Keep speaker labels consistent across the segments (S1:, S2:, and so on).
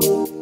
S1: Thank you.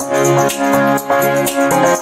S1: Thank